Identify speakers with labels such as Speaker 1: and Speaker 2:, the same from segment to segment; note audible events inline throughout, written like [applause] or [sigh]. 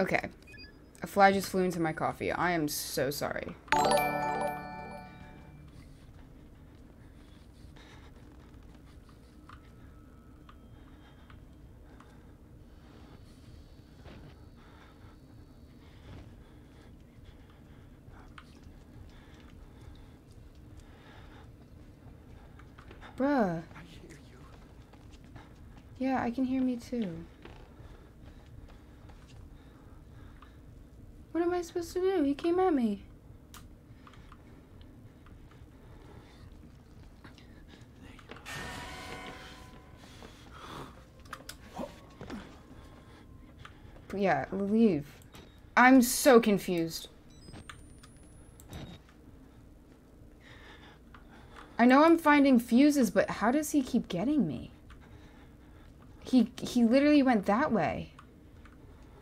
Speaker 1: Okay. A fly just flew into my coffee. I am so sorry. Bruh.
Speaker 2: I hear you.
Speaker 1: Yeah, I can hear me too. What am I supposed to do? He came at me. Yeah, leave. I'm so confused. I know I'm finding fuses, but how does he keep getting me? He he literally went that way.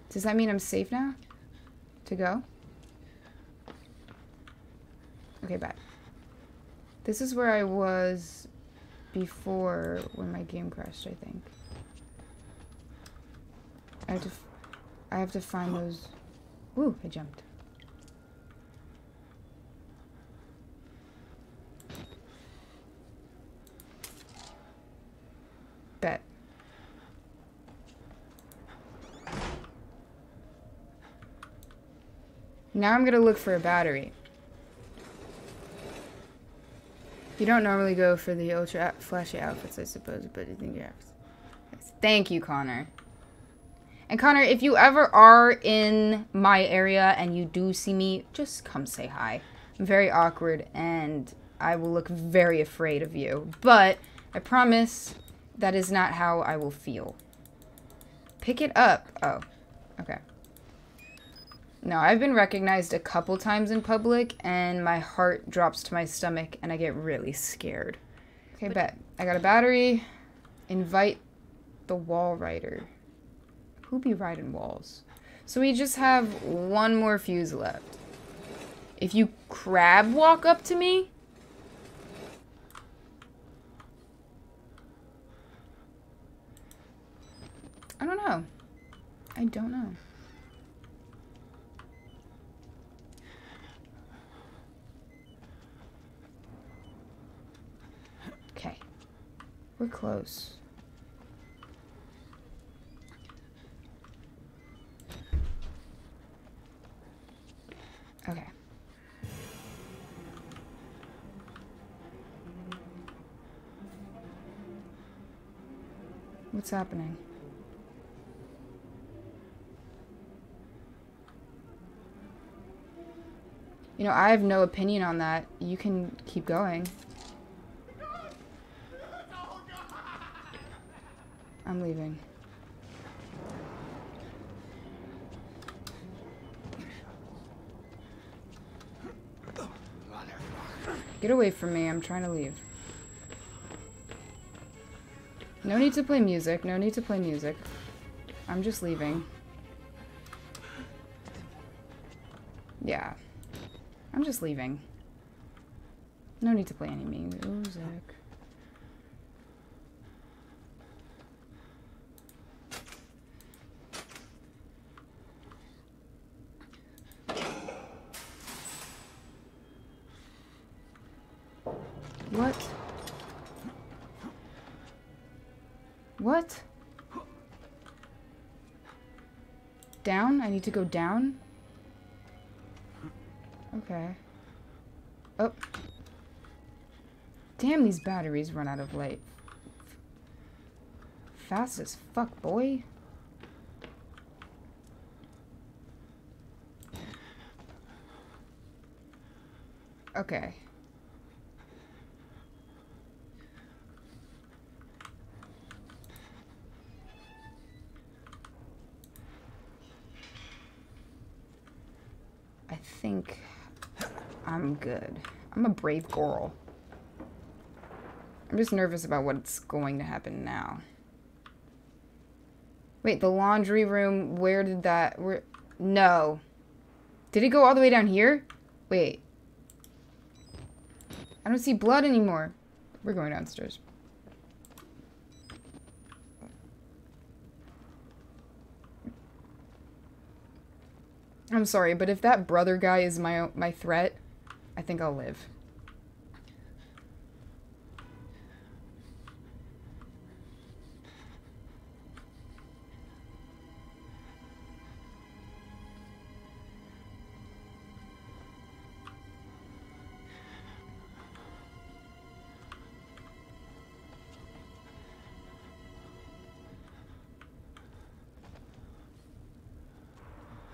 Speaker 1: Does that mean I'm safe now? To go? Okay, back. This is where I was before when my game crashed, I think. I have to I have to find those Ooh, I jumped. Bet. Now I'm gonna look for a battery. You don't normally go for the ultra flashy outfits, I suppose, but I think you have. Thank you, Connor. And Connor, if you ever are in my area and you do see me, just come say hi. I'm very awkward and I will look very afraid of you. But I promise that is not how I will feel. Pick it up. Oh, okay. No, I've been recognized a couple times in public and my heart drops to my stomach and I get really scared. Okay, bet. I got a battery. Invite the wall rider. Who be riding walls? So we just have one more fuse left. If you crab walk up to me, I don't know. I don't know. Okay. We're close. Okay. What's happening? You know, I have no opinion on that. You can keep going. I'm leaving. Get away from me. I'm trying to leave. No need to play music. No need to play music. I'm just leaving. Yeah. I'm just leaving. No need to play any music. Need to go down? Okay. Oh. Damn, these batteries run out of light. Fast as fuck, boy. Okay. I think I'm good. I'm a brave girl. I'm just nervous about what's going to happen now. Wait, the laundry room, where did that... Where, no. Did it go all the way down here? Wait. I don't see blood anymore. We're going downstairs. I'm sorry, but if that brother guy is my my threat, I think I'll live.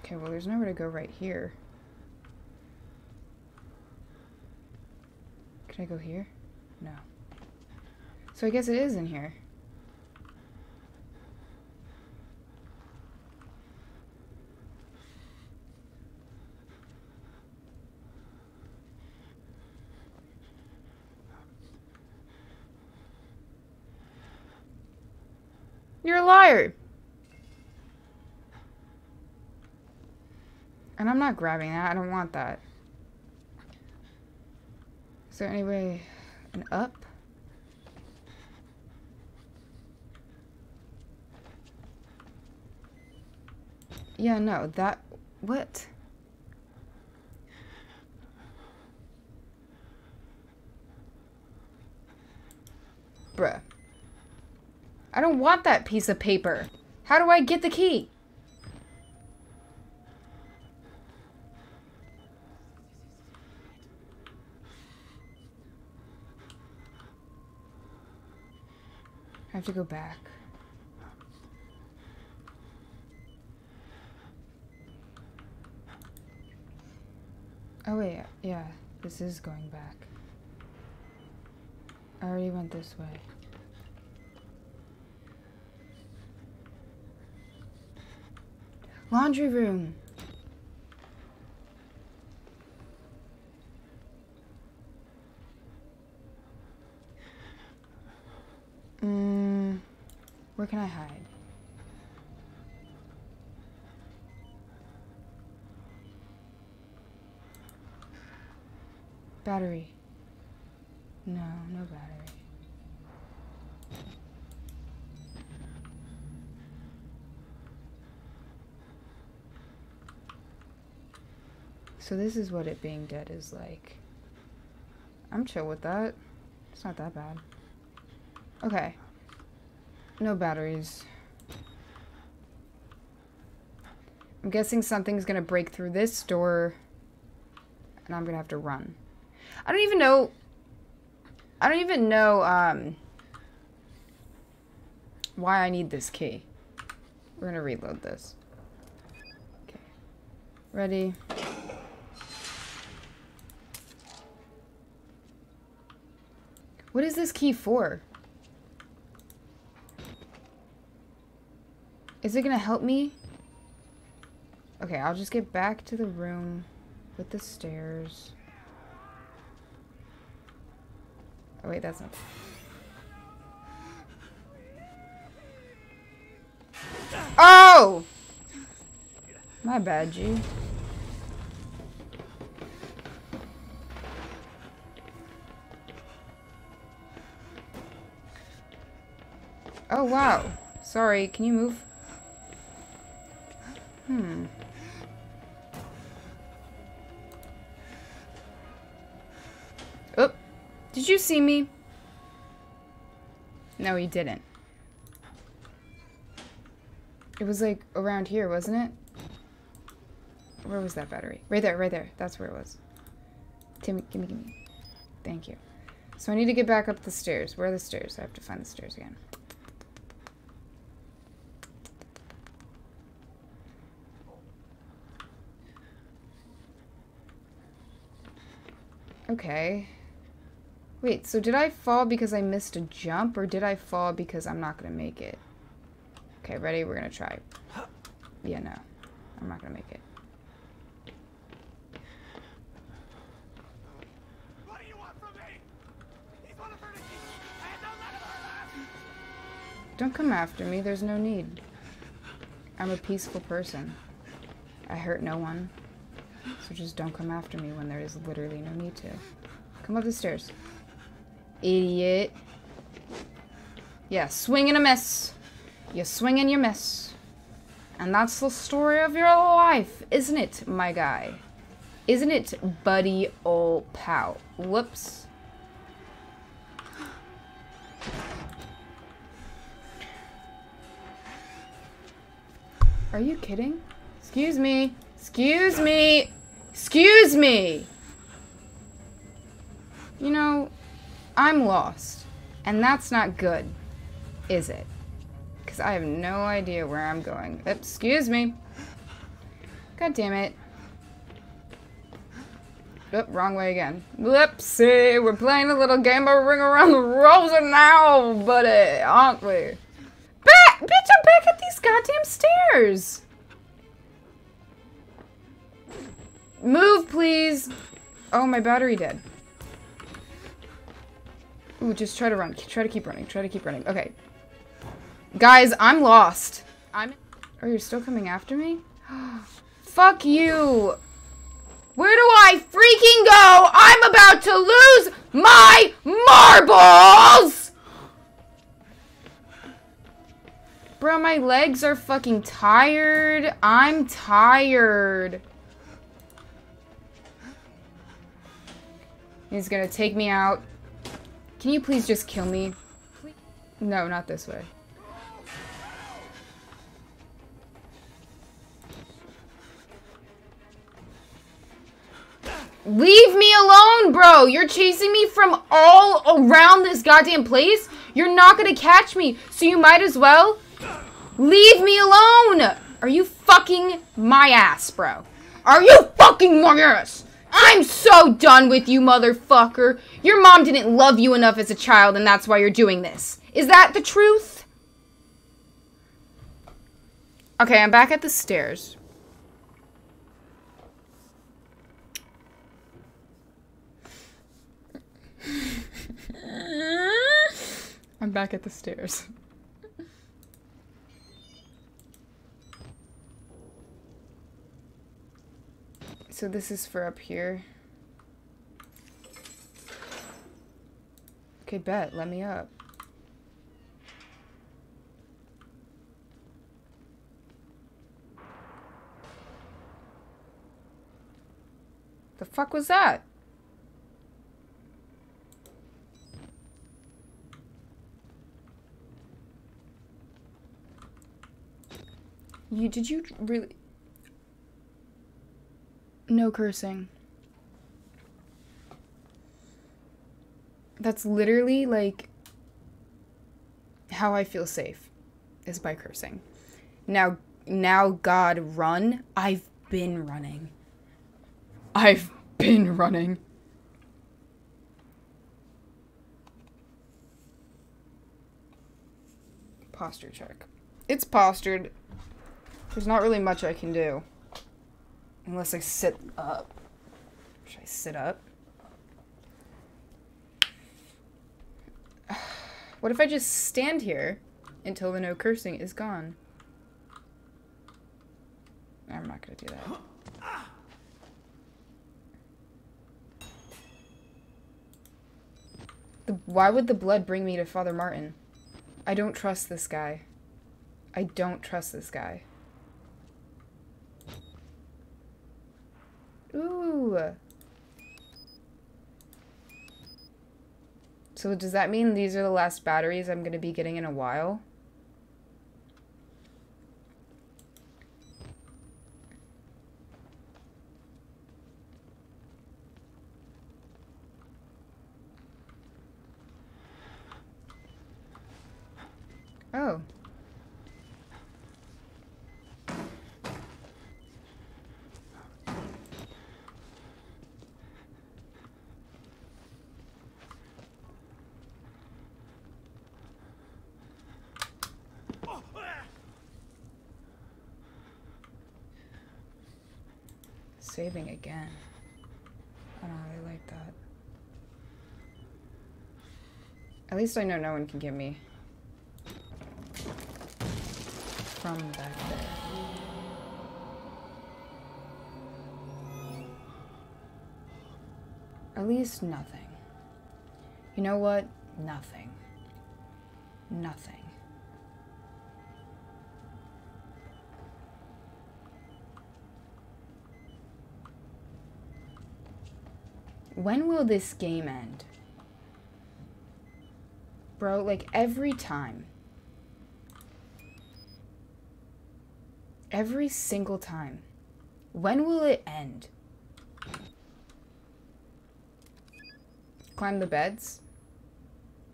Speaker 1: Okay, well, there's nowhere to go right here. Can I go here? No. So I guess it is in here. You're a liar! And I'm not grabbing that. I don't want that. Is there any way... An up? Yeah, no, that... What? Bruh. I don't want that piece of paper. How do I get the key? Have to go back. Oh wait, yeah, this is going back. I already went this way. Laundry room. Mm, where can I hide? Battery. No, no battery. So this is what it being dead is like. I'm chill with that. It's not that bad. Okay. No batteries. I'm guessing something's gonna break through this door. And I'm gonna have to run. I don't even know... I don't even know, um... Why I need this key. We're gonna reload this. Okay. Ready. What is this key for? Is it gonna help me? Okay, I'll just get back to the room with the stairs. Oh wait, that's not... Oh! My bad, G. Oh, wow. Sorry, can you move? Hmm. Oh, did you see me? No, he didn't. It was like around here, wasn't it? Where was that battery? Right there, right there. That's where it was. Timmy, gimme, gimme. Thank you. So I need to get back up the stairs. Where are the stairs? I have to find the stairs again. Okay. Wait, so did I fall because I missed a jump, or did I fall because I'm not going to make it? Okay, ready? We're going to try. [gasps] Yeah, no. I'm not going to make it. Don't come after me. There's no need. I'm a peaceful person. I hurt no one. So just don't come after me when there is literally no need to. Come up the stairs. Idiot. Yeah, swing and a miss. You swing and you miss. And that's the story of your life, isn't it, my guy? Isn't it, buddy old pal? Whoops. Are you kidding? Excuse me. Excuse me. Excuse me. You know, I'm lost. And that's not good, is it? Because I have no idea where I'm going. Excuse me. God damn it. Oop, wrong way again. Whoopsie, we're playing a little game of Ring Around the Rosie now, buddy, aren't we? Back! Bitch, I'm back at these goddamn stairs! Move, please! Oh, my battery dead. Ooh, just try to run. Try to keep running. Try to keep running. Okay. Guys, I'm lost. I'm- Are oh, you're still coming after me? [gasps] Fuck you! Where do I freaking go? I'm about to lose my marbles! Bro, my legs are fucking tired. I'm tired. He's gonna take me out. Can you please just kill me? No, not this way. Leave me alone, bro! You're chasing me from all around this goddamn place? You're not gonna catch me, so you might as well leave me alone! Are you fucking my ass, bro? Are you fucking my ass? I'm so done with you, motherfucker. Your mom didn't love you enough as a child, and that's why you're doing this. Is that the truth? Okay, I'm back at the stairs. [laughs] I'm back at the stairs. So this is for up here. Okay, bet. Let me up. The fuck was that? You did you really No cursing. That's literally like how I feel safe is by cursing. Now now God run. I've been running. I've been running. Posture check. It's postured. There's not really much I can do. Unless I sit up. Should I sit up? [sighs] What if I just stand here until the no cursing is gone? I'm not gonna do that. The, why would the blood bring me to Father Martin? I don't trust this guy. I don't trust this guy. Ooh. So does that mean these are the last batteries I'm going to be getting in a while? Oh. Saving again. I don't really like that. At least I know no one can get me from back there. At least nothing. You know what? Nothing. Nothing. When will this game end? Bro, like every time. Every single time. When will it end? Climb the beds?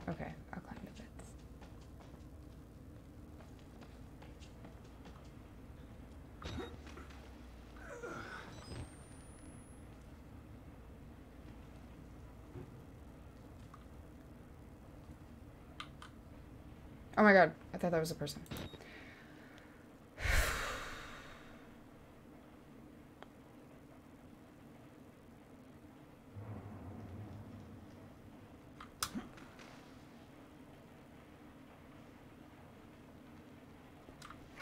Speaker 1: Okay, I'll climb the beds. Oh my god, I thought that was a person. [sighs]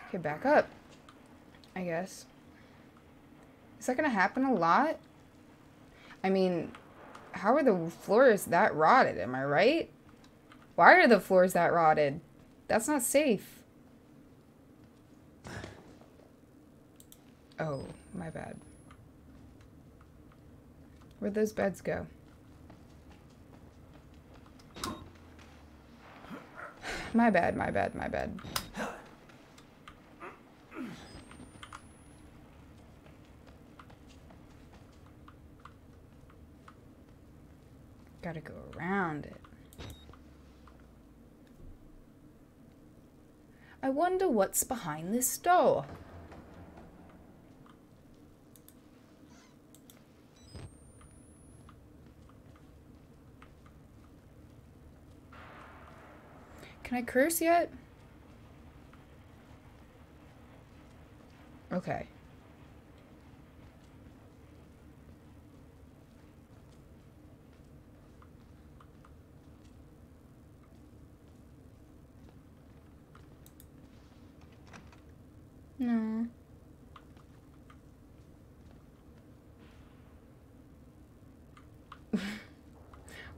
Speaker 1: Okay, back up. I guess. Is that gonna happen a lot? I mean, how are the floors that rotted? Am I right? Why are the floors that rotted? That's not safe. Oh, my bad. Where'd those beds go? My bad, my bad, my bad. Gotta go around it. I wonder what's behind this door. Can I curse yet? Okay. No.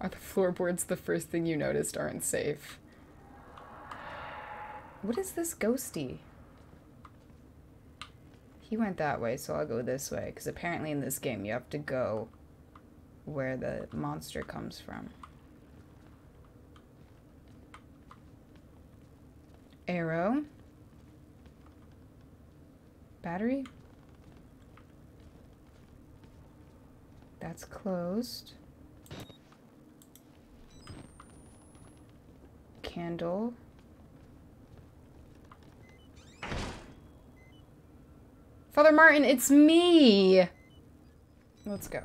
Speaker 1: Are the floorboards the first thing you noticed aren't safe? What is this ghosty? He went that way, so I'll go this way. Because apparently in this game you have to go where the monster comes from. Arrow. Battery? That's closed. Candle. Father Martin, it's me! Let's go.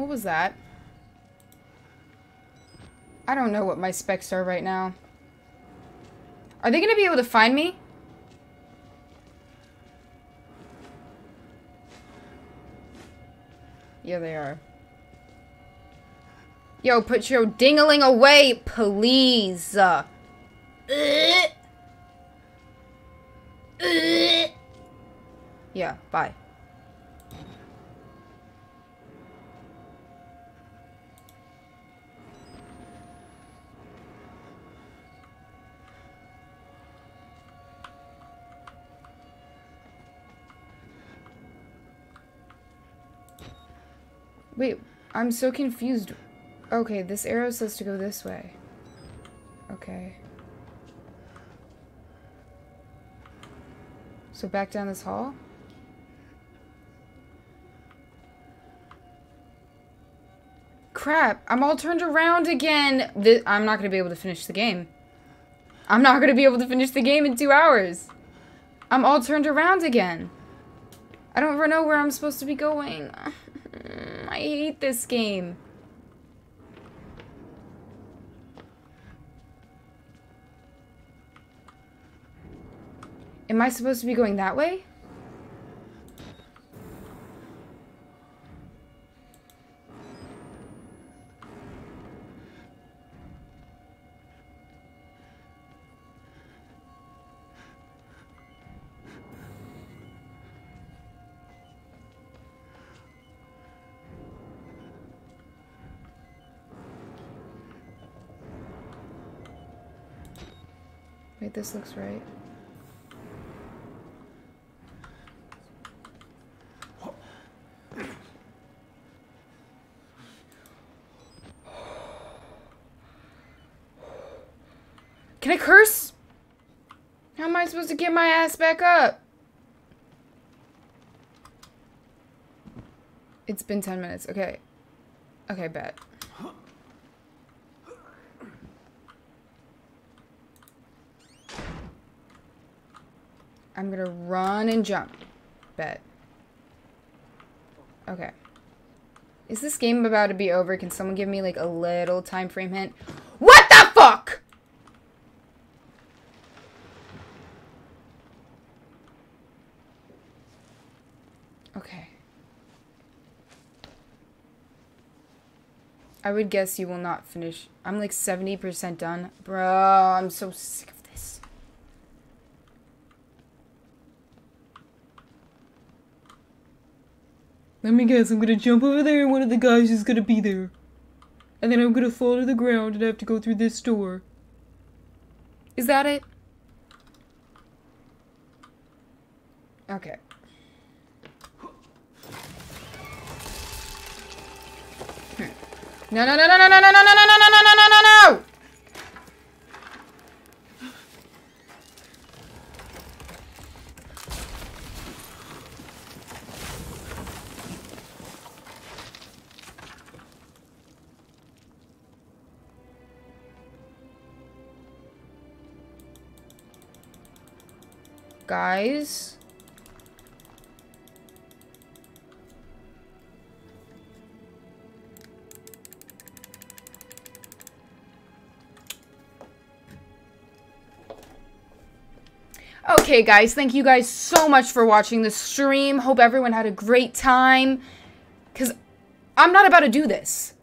Speaker 1: What was that? I don't know what my specs are right now. Are they going to be able to find me? Yeah, they are. Yo, put your dingling away, please. Uh. Yeah, bye. Wait, I'm so confused. Okay, this arrow says to go this way. Okay. So back down this hall? Crap, I'm all turned around again. Th I'm not going to be able to finish the game. I'm not going to be able to finish the game in two hours. I'm all turned around again. I don't know where I'm supposed to be going. I hate this game. Am I supposed to be going that way? This looks right. Can I curse? How am I supposed to get my ass back up? It's been 10 minutes. Okay. Okay, bet. I'm gonna run and jump. Bet. Okay. Is this game about to be over? Can someone give me like a little time frame hint? What the fuck? Okay. I would guess you will not finish. I'm like 70% done. Bro, I'm so sick of this. Let me guess, I'm gonna jump over there and one of the guys is gonna be there. And then I'm gonna fall to the ground and have to go through this door. Is that it? Okay. No, no, no, no, no, no, no, no, no, no, no, no, no, no, no! Guys? Okay, guys, thank you guys so much for watching the stream. Hope everyone had a great time. Because I'm not about to do this.